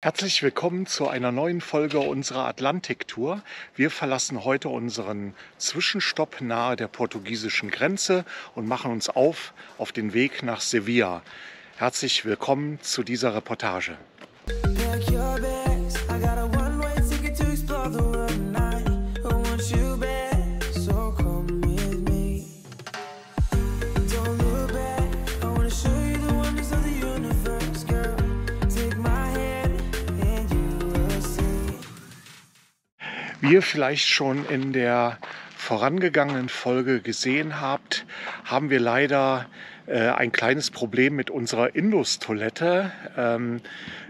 Herzlich willkommen zu einer neuen Folge unserer Atlantik-Tour. Wir verlassen heute unseren Zwischenstopp nahe der portugiesischen Grenze und machen uns auf auf den Weg nach Sevilla. Herzlich willkommen zu dieser Reportage. Ihr vielleicht schon in der vorangegangenen Folge gesehen habt, haben wir leider äh, ein kleines Problem mit unserer Indus-Toilette. Ähm,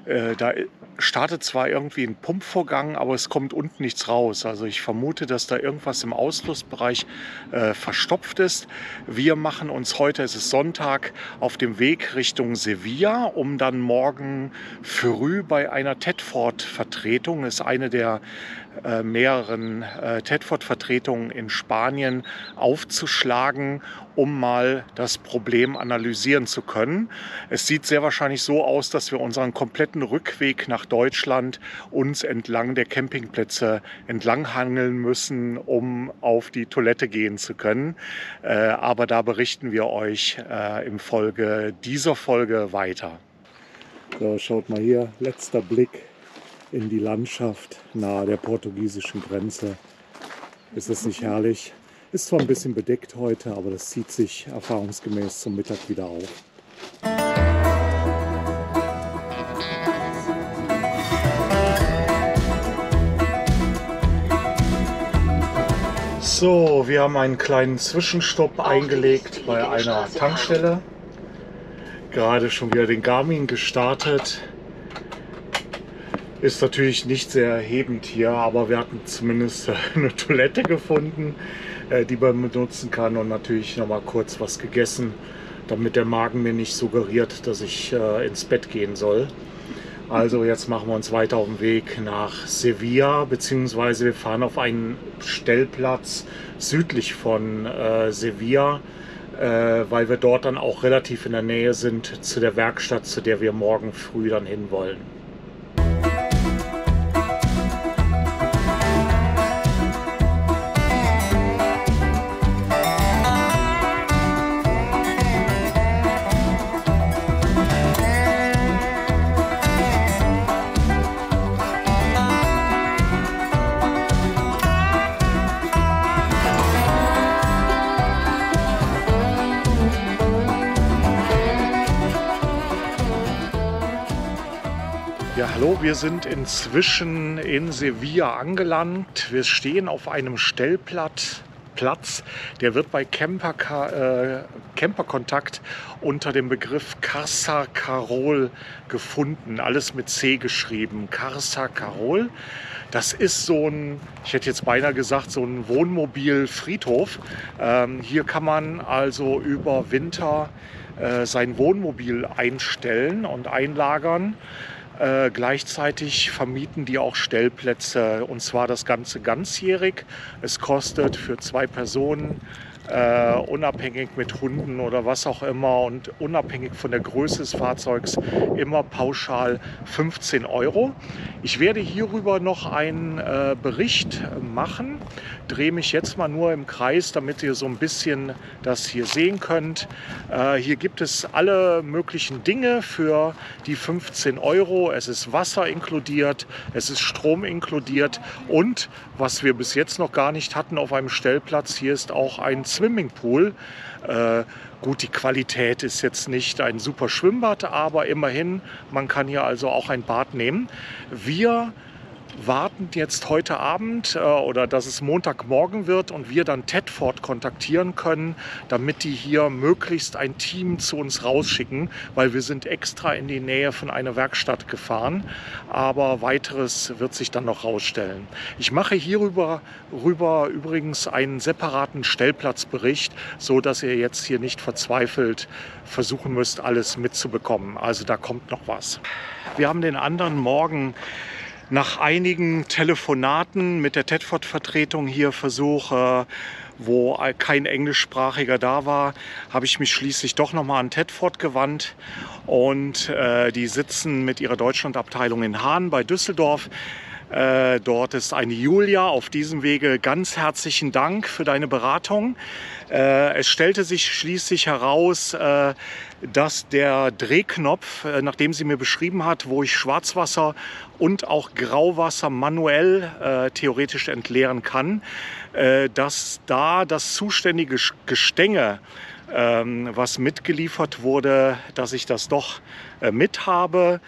äh, da startet zwar irgendwie ein Pumpvorgang, aber es kommt unten nichts raus. Also ich vermute, dass da irgendwas im Ausflussbereich äh, verstopft ist. Wir machen uns heute, es ist Sonntag, auf dem Weg Richtung Sevilla, um dann morgen früh bei einer Tedford-Vertretung, ist eine der äh, mehreren äh, Tedford-Vertretungen in Spanien, aufzuschlagen, um mal das Problem analysieren zu können. Es sieht sehr wahrscheinlich so aus, dass wir unseren kompletten Rückweg nach Deutschland uns entlang der Campingplätze entlanghangeln müssen, um auf die Toilette gehen zu können. Äh, aber da berichten wir euch äh, im Folge dieser Folge weiter. So, schaut mal hier, letzter Blick in die Landschaft nahe der portugiesischen Grenze. Ist es nicht herrlich? Ist zwar ein bisschen bedeckt heute, aber das zieht sich erfahrungsgemäß zum Mittag wieder auf. So, wir haben einen kleinen Zwischenstopp eingelegt bei einer Tankstelle. Gerade schon wieder den Garmin gestartet. Ist natürlich nicht sehr erhebend hier, aber wir hatten zumindest eine Toilette gefunden, die man benutzen kann und natürlich noch mal kurz was gegessen, damit der Magen mir nicht suggeriert, dass ich äh, ins Bett gehen soll. Also jetzt machen wir uns weiter auf den Weg nach Sevilla, beziehungsweise wir fahren auf einen Stellplatz südlich von äh, Sevilla, äh, weil wir dort dann auch relativ in der Nähe sind zu der Werkstatt, zu der wir morgen früh dann hinwollen. Wir sind inzwischen in Sevilla angelangt. Wir stehen auf einem Stellplatz. Platz. Der wird bei Camper, äh, Camperkontakt unter dem Begriff Carsa Carol gefunden. Alles mit C geschrieben. Carsa Carol. Das ist so ein, ich hätte jetzt beinahe gesagt, so ein Wohnmobil-Friedhof. Ähm, hier kann man also über Winter äh, sein Wohnmobil einstellen und einlagern. Äh, gleichzeitig vermieten die auch Stellplätze und zwar das Ganze ganzjährig. Es kostet für zwei Personen äh, unabhängig mit Hunden oder was auch immer und unabhängig von der Größe des Fahrzeugs immer pauschal 15 Euro. Ich werde hierüber noch einen äh, Bericht machen, drehe mich jetzt mal nur im Kreis, damit ihr so ein bisschen das hier sehen könnt. Äh, hier gibt es alle möglichen Dinge für die 15 Euro. Es ist Wasser inkludiert, es ist Strom inkludiert und was wir bis jetzt noch gar nicht hatten auf einem Stellplatz, hier ist auch ein Swimmingpool. Äh, gut, die Qualität ist jetzt nicht ein super Schwimmbad, aber immerhin, man kann hier also auch ein Bad nehmen. Wir warten jetzt heute Abend äh, oder dass es Montagmorgen wird und wir dann Tedford kontaktieren können, damit die hier möglichst ein Team zu uns rausschicken, weil wir sind extra in die Nähe von einer Werkstatt gefahren. Aber weiteres wird sich dann noch rausstellen. Ich mache hierüber rüber übrigens einen separaten Stellplatzbericht, so dass ihr jetzt hier nicht verzweifelt versuchen müsst, alles mitzubekommen. Also da kommt noch was. Wir haben den anderen Morgen nach einigen Telefonaten mit der Tedford-Vertretung hier versuche, wo kein Englischsprachiger da war, habe ich mich schließlich doch nochmal an Tedford gewandt. Und äh, die sitzen mit ihrer Deutschlandabteilung in Hahn bei Düsseldorf. Äh, dort ist eine Julia. Auf diesem Wege ganz herzlichen Dank für deine Beratung. Äh, es stellte sich schließlich heraus, äh, dass der Drehknopf, äh, nachdem sie mir beschrieben hat, wo ich Schwarzwasser und auch Grauwasser manuell äh, theoretisch entleeren kann, äh, dass da das zuständige Gestänge ähm, was mitgeliefert wurde, dass ich das doch mit habe.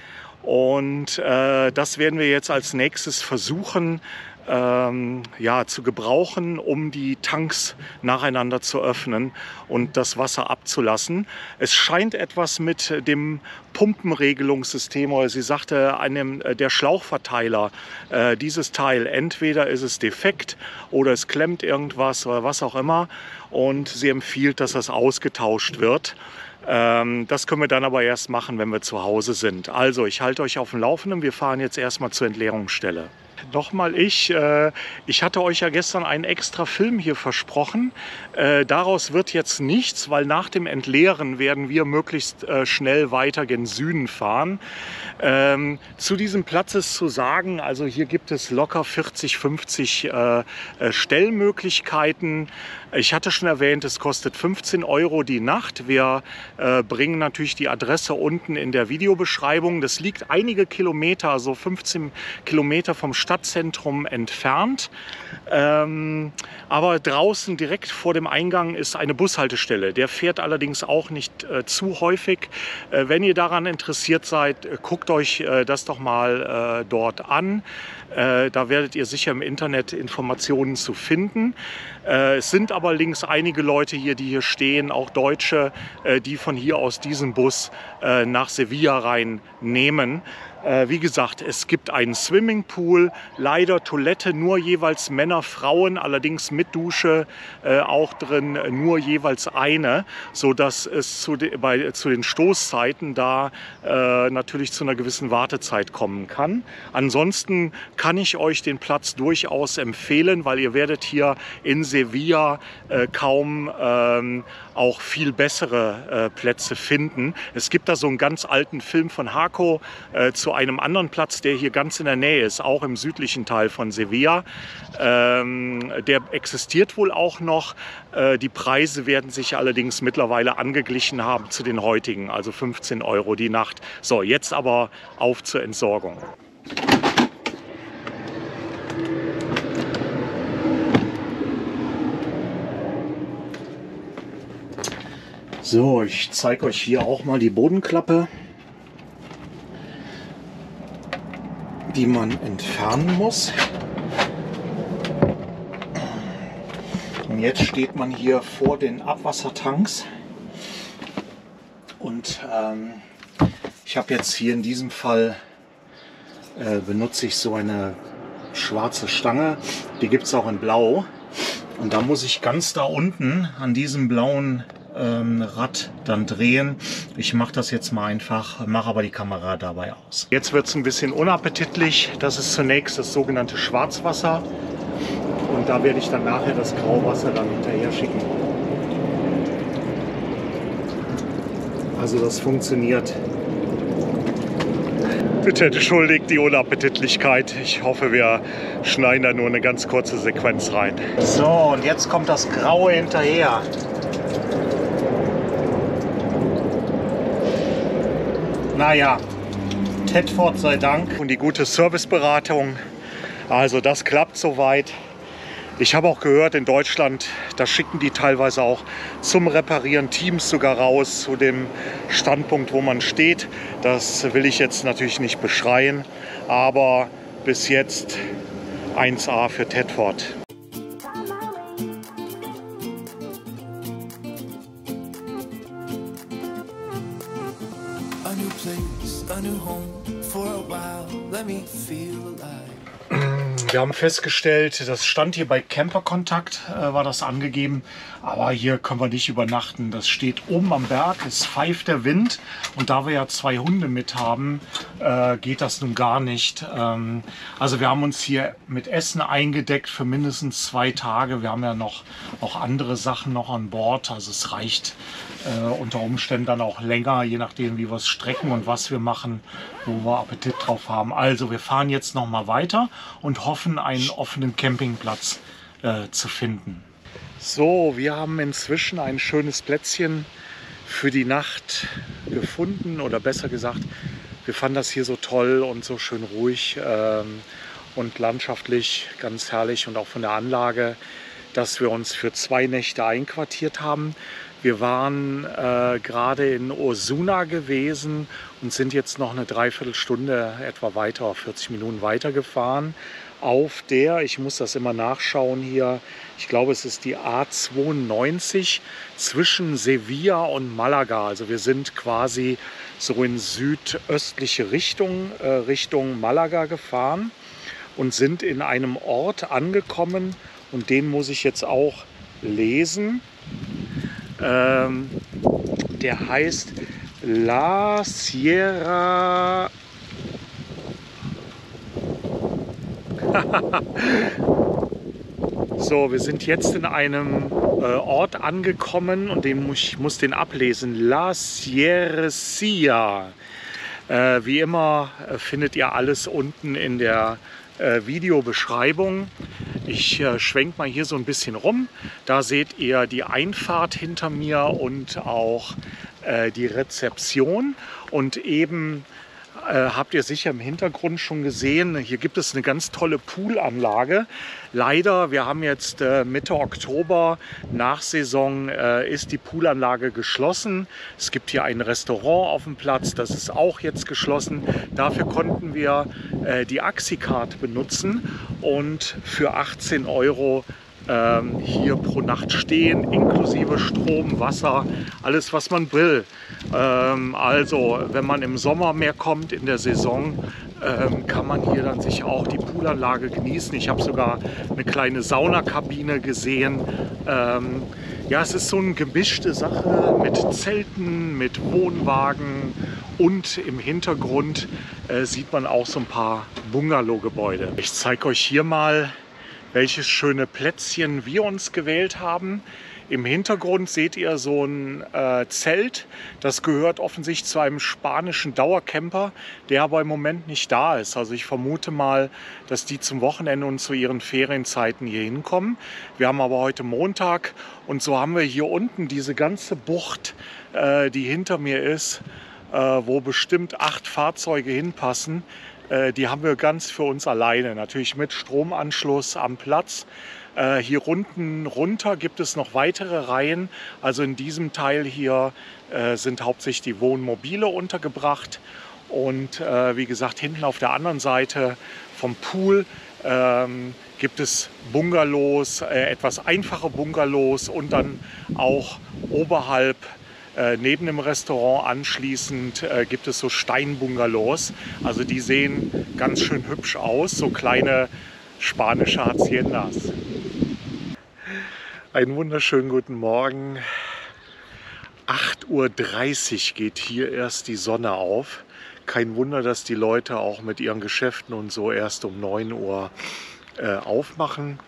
Und äh, das werden wir jetzt als nächstes versuchen ähm, ja, zu gebrauchen, um die Tanks nacheinander zu öffnen und das Wasser abzulassen. Es scheint etwas mit dem Pumpenregelungssystem oder sie sagte einem äh, der Schlauchverteiler äh, dieses Teil entweder ist es defekt oder es klemmt irgendwas oder was auch immer und sie empfiehlt, dass das ausgetauscht wird. Ähm, das können wir dann aber erst machen, wenn wir zu Hause sind. Also ich halte euch auf dem Laufenden. Wir fahren jetzt erstmal zur Entleerungsstelle. Nochmal ich. Äh, ich hatte euch ja gestern einen extra Film hier versprochen. Äh, daraus wird jetzt nichts, weil nach dem Entleeren werden wir möglichst äh, schnell weiter gen Süden fahren. Ähm, zu diesem Platz ist zu sagen, also hier gibt es locker 40, 50 Stellmöglichkeiten. Ich hatte schon erwähnt, es kostet 15 Euro die Nacht. Wir bringen natürlich die Adresse unten in der Videobeschreibung. Das liegt einige Kilometer, so 15 Kilometer vom Stadtzentrum entfernt. Ähm, aber draußen direkt vor dem Eingang ist eine Bushaltestelle. Der fährt allerdings auch nicht äh, zu häufig. Äh, wenn ihr daran interessiert seid, äh, guckt euch äh, das doch mal äh, dort an. da werdet ihr sicher im Internet Informationen zu finden. es sind aber links einige Leute hier, die hier stehen, auch Deutsche, die von hier aus diesen Bus nach Sevilla rein nehmen. Äh, wie gesagt, es gibt einen Swimmingpool, leider Toilette nur jeweils Männer, Frauen, allerdings mit Dusche äh, auch drin nur jeweils eine, so dass es zu, de, bei, zu den Stoßzeiten da äh, natürlich zu einer gewissen Wartezeit kommen kann. Ansonsten kann ich euch den Platz durchaus empfehlen, weil ihr werdet hier in Sevilla äh, kaum ähm, auch viel bessere äh, Plätze finden. Es gibt da so einen ganz alten Film von Hako äh, einem anderen Platz, der hier ganz in der Nähe ist, auch im südlichen Teil von Sevilla. Ähm, der existiert wohl auch noch. Äh, die Preise werden sich allerdings mittlerweile angeglichen haben zu den heutigen, also 15 Euro die Nacht. So, jetzt aber auf zur Entsorgung. So, ich zeige euch hier auch mal die Bodenklappe. Die man entfernen muss. Und jetzt steht man hier vor den Abwassertanks. Und ähm, ich habe jetzt hier in diesem Fall äh, benutze ich so eine schwarze Stange, die gibt es auch in blau. Und da muss ich ganz da unten an diesem blauen ähm, Rad dann drehen. Ich mache das jetzt mal einfach, mache aber die Kamera dabei aus. Jetzt wird es ein bisschen unappetitlich. Das ist zunächst das sogenannte Schwarzwasser. Und da werde ich dann nachher das Grauwasser dann hinterher schicken. Also das funktioniert. Bitte entschuldigt die Unappetitlichkeit. Ich hoffe, wir schneiden da nur eine ganz kurze Sequenz rein. So, und jetzt kommt das Graue hinterher. Naja, Tedford sei Dank und die gute Serviceberatung. Also das klappt soweit. Ich habe auch gehört, in Deutschland, da schicken die teilweise auch zum Reparieren Teams sogar raus zu dem Standpunkt, wo man steht. Das will ich jetzt natürlich nicht beschreien, aber bis jetzt 1A für Tedford. Wir haben festgestellt, das stand hier bei Camperkontakt, äh, war das angegeben, aber hier können wir nicht übernachten. Das steht oben am Berg, es pfeift der Wind und da wir ja zwei Hunde mit haben, äh, geht das nun gar nicht. Ähm, also wir haben uns hier mit Essen eingedeckt für mindestens zwei Tage. Wir haben ja noch auch andere Sachen noch an Bord, also es reicht äh, unter Umständen dann auch länger, je nachdem wie wir es strecken und was wir machen, wo wir Appetit drauf haben. Also wir fahren jetzt noch mal weiter und hoffen, einen offenen Campingplatz äh, zu finden. So, wir haben inzwischen ein schönes Plätzchen für die Nacht gefunden oder besser gesagt, wir fanden das hier so toll und so schön ruhig ähm, und landschaftlich ganz herrlich und auch von der Anlage, dass wir uns für zwei Nächte einquartiert haben. Wir waren äh, gerade in Osuna gewesen und sind jetzt noch eine Dreiviertelstunde etwa weiter, 40 Minuten weiter gefahren. Auf der, ich muss das immer nachschauen hier, ich glaube es ist die A92 zwischen Sevilla und Malaga. Also wir sind quasi so in südöstliche Richtung, äh, Richtung Malaga gefahren und sind in einem Ort angekommen und den muss ich jetzt auch lesen. Ähm, der heißt La Sierra. so, wir sind jetzt in einem äh, Ort angekommen und den muss, ich muss den ablesen. La Sierra. Äh, wie immer äh, findet ihr alles unten in der äh, Videobeschreibung. Ich äh, schwenke mal hier so ein bisschen rum. Da seht ihr die Einfahrt hinter mir und auch äh, die Rezeption. Und eben habt ihr sicher im Hintergrund schon gesehen, hier gibt es eine ganz tolle Poolanlage. Leider, wir haben jetzt äh, Mitte Oktober, nach Saison äh, ist die Poolanlage geschlossen. Es gibt hier ein Restaurant auf dem Platz, das ist auch jetzt geschlossen. Dafür konnten wir äh, die Axicard benutzen und für 18 Euro ähm, hier pro Nacht stehen, inklusive Strom, Wasser, alles was man will. Ähm, also wenn man im Sommer mehr kommt in der Saison, ähm, kann man hier dann sich auch die Poolanlage genießen. Ich habe sogar eine kleine Saunakabine gesehen. Ähm, ja, es ist so eine gemischte Sache mit Zelten, mit Wohnwagen und im Hintergrund äh, sieht man auch so ein paar Bungalow-Gebäude. Ich zeige euch hier mal welches schöne Plätzchen wir uns gewählt haben. Im Hintergrund seht ihr so ein äh, Zelt. Das gehört offensichtlich zu einem spanischen Dauercamper, der aber im Moment nicht da ist. Also ich vermute mal, dass die zum Wochenende und zu ihren Ferienzeiten hier hinkommen. Wir haben aber heute Montag und so haben wir hier unten diese ganze Bucht, äh, die hinter mir ist, äh, wo bestimmt acht Fahrzeuge hinpassen. Äh, die haben wir ganz für uns alleine. Natürlich mit Stromanschluss am Platz. Äh, hier unten runter gibt es noch weitere Reihen. Also in diesem Teil hier äh, sind hauptsächlich die Wohnmobile untergebracht. Und wie gesagt, hinten auf der anderen Seite vom Pool ähm, gibt es Bungalows, etwas einfache Bungalows und dann auch oberhalb äh, neben dem Restaurant anschließend äh, gibt es so Steinbungalows. Also die sehen ganz schön hübsch aus, so kleine spanische Haciendas. Einen wunderschönen guten Morgen. 8.30 Uhr geht hier erst die Sonne auf. Kein Wunder, dass die Leute auch mit ihren Geschäften und so erst um 9 Uhr äh, aufmachen.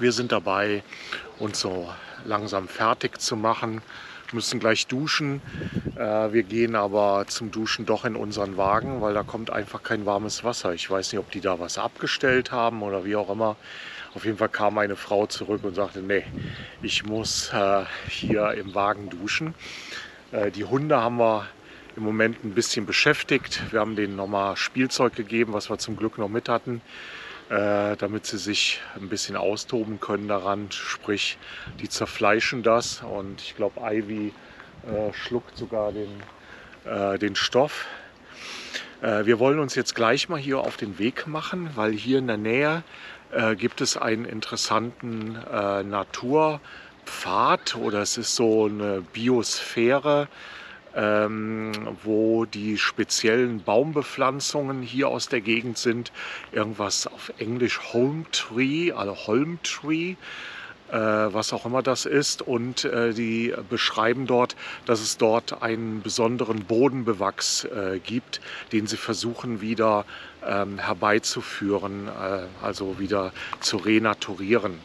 Wir sind dabei, uns so langsam fertig zu machen müssen gleich duschen. Äh, wir gehen aber zum Duschen doch in unseren Wagen, weil da kommt einfach kein warmes Wasser. Ich weiß nicht, ob die da was abgestellt haben oder wie auch immer. Auf jeden Fall kam meine Frau zurück und sagte, nee, ich muss äh, hier im Wagen duschen. Äh, die Hunde haben wir im Moment ein bisschen beschäftigt. Wir haben denen nochmal Spielzeug gegeben, was wir zum Glück noch mit hatten. Äh, damit sie sich ein bisschen austoben können daran. Sprich, die zerfleischen das und ich glaube, Ivy äh, schluckt sogar den, äh, den Stoff. Äh, wir wollen uns jetzt gleich mal hier auf den Weg machen, weil hier in der Nähe äh, gibt es einen interessanten Naturpfad oder es ist so eine Biosphäre ähm, wo die speziellen Baumbepflanzungen hier aus der Gegend sind. Irgendwas auf Englisch Holm Tree, also Holm Tree äh, was auch immer das ist. Und äh, die beschreiben dort, dass es dort einen besonderen Bodenbewachs äh, gibt, den sie versuchen wieder ähm, herbeizuführen, äh, also wieder zu renaturieren.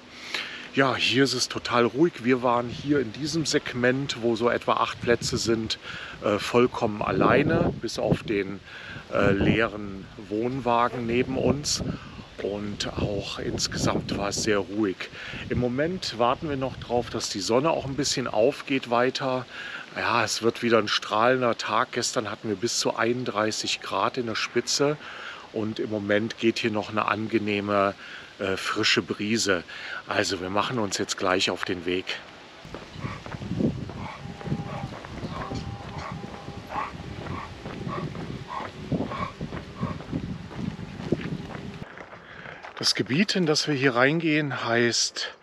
Ja, hier ist es total ruhig. Wir waren hier in diesem Segment, wo so etwa acht Plätze sind, äh, vollkommen alleine, bis auf den äh, leeren Wohnwagen neben uns und auch insgesamt war es sehr ruhig. Im Moment warten wir noch darauf, dass die Sonne auch ein bisschen aufgeht weiter. Ja, es wird wieder ein strahlender Tag. Gestern hatten wir bis zu 31 Grad in der Spitze und im Moment geht hier noch eine angenehme äh, frische Brise. Also wir machen uns jetzt gleich auf den Weg. Das Gebiet, in das wir hier reingehen, heißt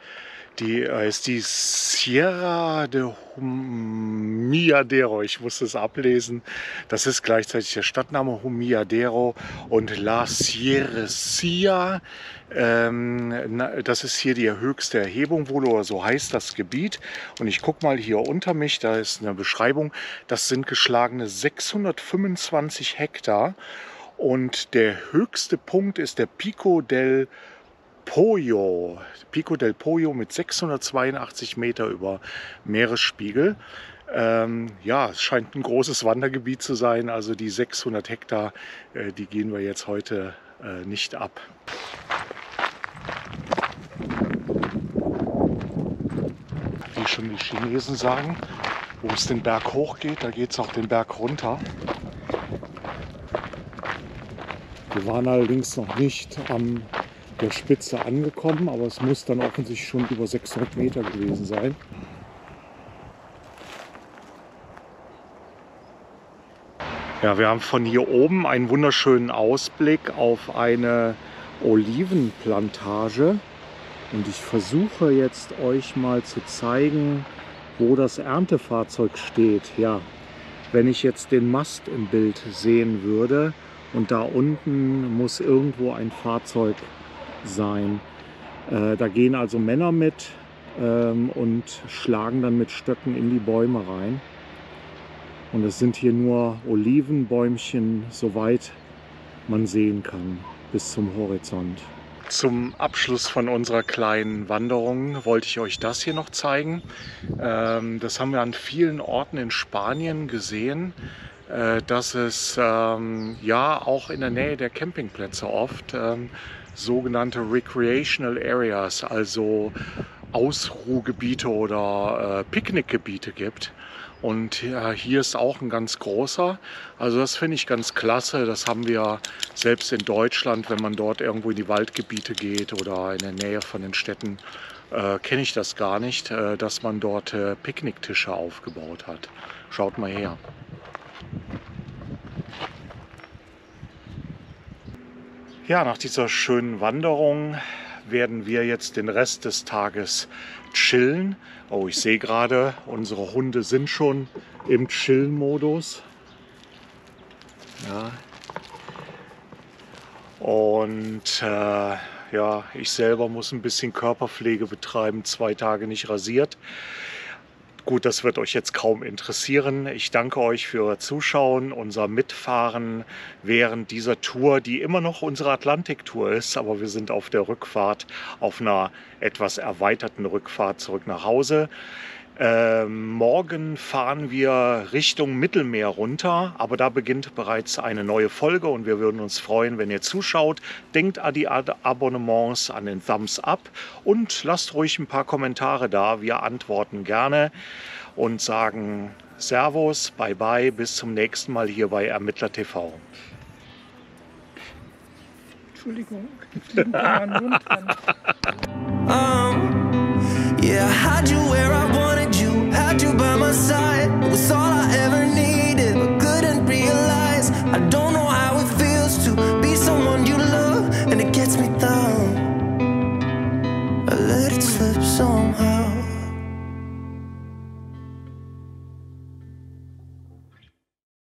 die, heißt die Sierra de Humiadero. Ich muss es ablesen. Das ist gleichzeitig der Stadtname Humiadero und La Sierra. Ähm, das ist hier die höchste Erhebung wohl oder so heißt das Gebiet. Und ich gucke mal hier unter mich, da ist eine Beschreibung. Das sind geschlagene 625 Hektar. Und der höchste Punkt ist der Pico del Pollo. Pico del Pollo mit 682 Meter über Meeresspiegel. Ähm, ja, es scheint ein großes Wandergebiet zu sein. Also die 600 Hektar, äh, die gehen wir jetzt heute äh, nicht ab. Wie schon die Chinesen sagen, wo es den Berg hoch geht, da geht es auch den Berg runter. Wir waren allerdings noch nicht an der Spitze angekommen, aber es muss dann offensichtlich schon über 600 Meter gewesen sein. Ja, wir haben von hier oben einen wunderschönen Ausblick auf eine Olivenplantage. Und ich versuche jetzt euch mal zu zeigen, wo das Erntefahrzeug steht. Ja, wenn ich jetzt den Mast im Bild sehen würde, und da unten muss irgendwo ein Fahrzeug sein. Äh, da gehen also Männer mit ähm, und schlagen dann mit Stöcken in die Bäume rein. Und es sind hier nur Olivenbäumchen, soweit man sehen kann, bis zum Horizont. Zum Abschluss von unserer kleinen Wanderung wollte ich euch das hier noch zeigen. Ähm, das haben wir an vielen Orten in Spanien gesehen. Äh, dass es ähm, ja auch in der Nähe der Campingplätze oft ähm, sogenannte Recreational Areas, also Ausruhgebiete oder äh, Picknickgebiete gibt. Und ja, hier ist auch ein ganz großer. Also das finde ich ganz klasse. Das haben wir selbst in Deutschland, wenn man dort irgendwo in die Waldgebiete geht oder in der Nähe von den Städten, äh, kenne ich das gar nicht, äh, dass man dort äh, Picknicktische aufgebaut hat. Schaut mal her. Ja, nach dieser schönen Wanderung werden wir jetzt den Rest des Tages chillen. Oh, ich sehe gerade, unsere Hunde sind schon im Chill-Modus. Ja. Und äh, ja, ich selber muss ein bisschen Körperpflege betreiben, zwei Tage nicht rasiert. Gut, das wird euch jetzt kaum interessieren. Ich danke euch für euer Zuschauen, unser Mitfahren während dieser Tour, die immer noch unsere Atlantik-Tour ist, aber wir sind auf der Rückfahrt, auf einer etwas erweiterten Rückfahrt zurück nach Hause. Ähm, morgen fahren wir Richtung Mittelmeer runter, aber da beginnt bereits eine neue Folge und wir würden uns freuen, wenn ihr zuschaut. Denkt an die Ad Abonnements, an den Thumbs Up und lasst ruhig ein paar Kommentare da. Wir antworten gerne und sagen Servus, bye bye, bis zum nächsten Mal hier bei Ermittler TV. Entschuldigung, fliegen man Mund dran. Um, yeah, I had you by my side. Was all I ever